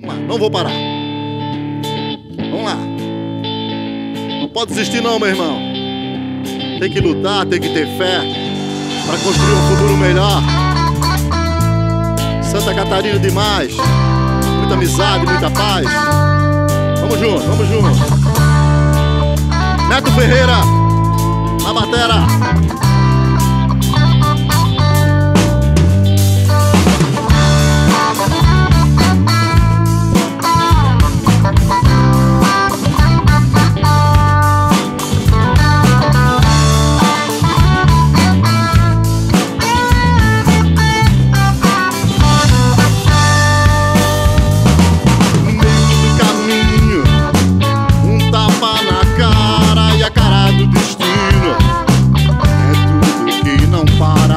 Vamos lá, não vou parar. Vamos lá. Não pode desistir não, meu irmão. Tem que lutar, tem que ter fé para construir um futuro melhor. Santa Catarina demais. Muita amizade, muita paz. Vamos junto, vamos junto. Neto Ferreira, na batera.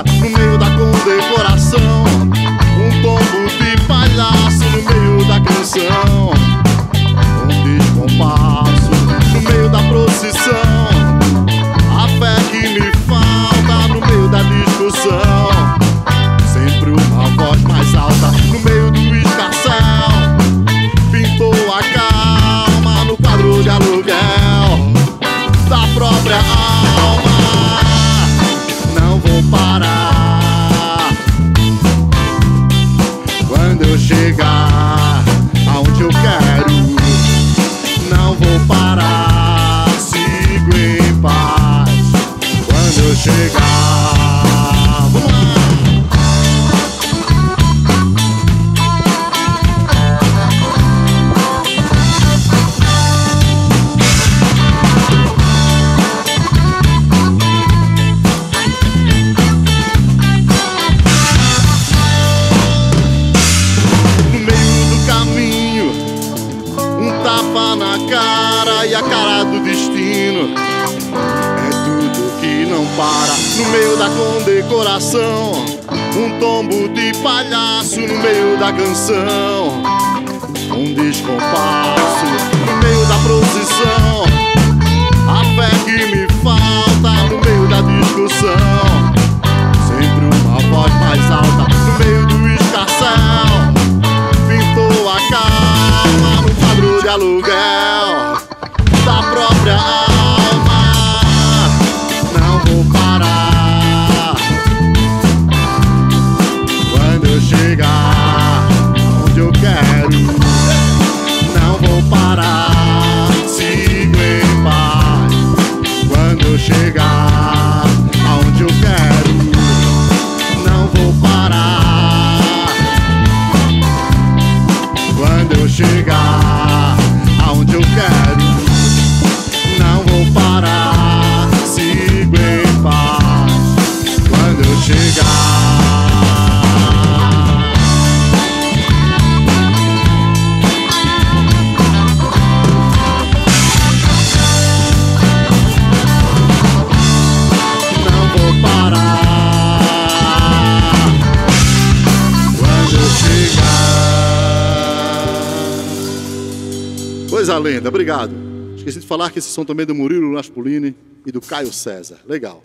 no meio da condecoração. Um pombo de palhaço no meio da canção. Um descompasso no meio da procissão. A fé que me falta no meio da discussão. Sempre uma voz mais alta no meio do escarcel. Pintou a calma no quadro de aluguel da própria alma. Não vou parar. chegar aonde eu quero. E a cara do destino. É tudo que não para no meio da condecoração. Um tombo de palhaço no meio da canção. Um descompasso no meio da procissão. A fé que me falta no meio da discussão. Sempre uma voz mais alta no meio do escarcel. Pintou a calma no quadro de aluguel Coisa lenda, obrigado. Esqueci de falar que esse som também é do Murilo Naspolini e do Caio César. Legal.